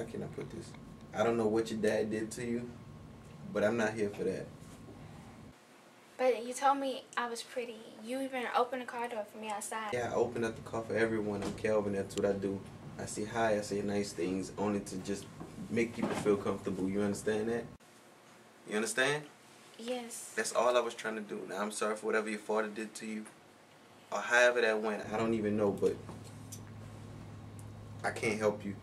how can I put this? I don't know what your dad did to you, but I'm not here for that. But you told me I was pretty. You even opened the car door for me outside. Yeah, I open up the car for everyone. I'm Calvin. That's what I do. I say hi. I say nice things, only to just make people feel comfortable. You understand that? You understand? Yes. That's all I was trying to do. Now I'm sorry for whatever your father did to you, or however that went. I don't even know, but I can't help you.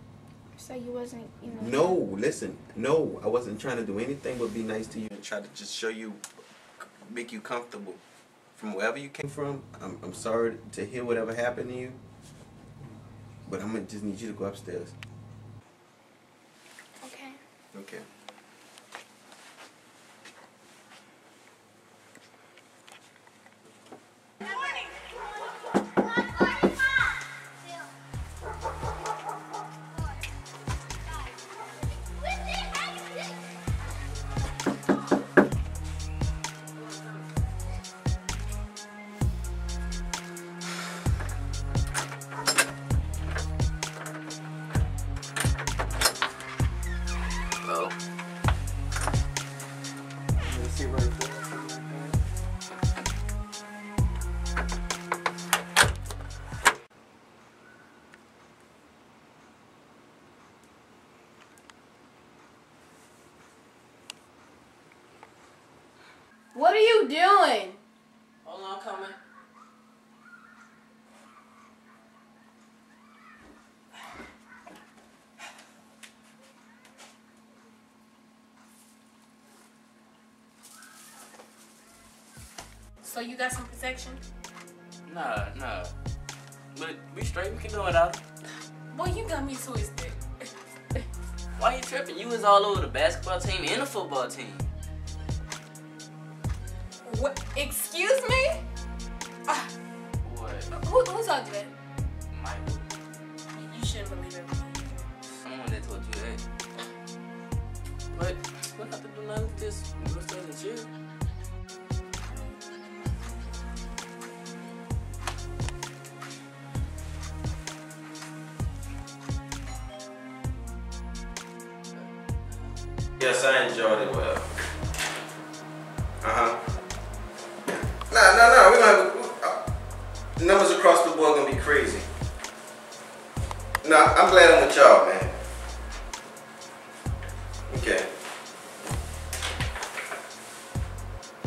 So you wasn't, you know. No, listen. No, I wasn't trying to do anything but be nice to you and try to just show you, make you comfortable. From wherever you came from, I'm, I'm sorry to hear whatever happened to you. But I'm gonna just need you to go upstairs. Okay. Okay. What are you doing? Hold on, coming. So you got some protection? Nah, nah. But we straight. We can do it out. Boy, you got me twisted. Why you tripping? You was all over the basketball team and the football team. What? Excuse me? Ah, What? who, who told you that? Michael? You shouldn't believe it. Someone that told you that. But we don't have to do nothing. Just go upstairs and chill. Yes, I enjoyed it well. Uh huh. Nah, nah, nah. We gonna have uh, numbers across the board gonna be crazy. Nah, I'm glad I'm with y'all, man. Okay.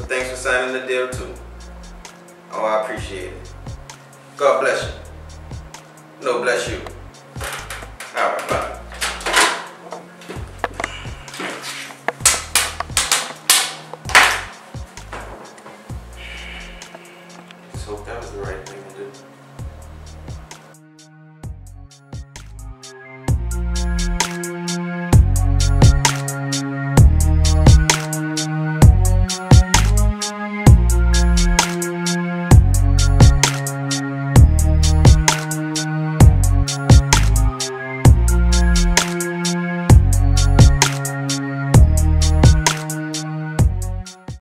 Thanks for signing the deal too. Oh, I appreciate it. God bless you. No, bless you. if that was the right thing to do.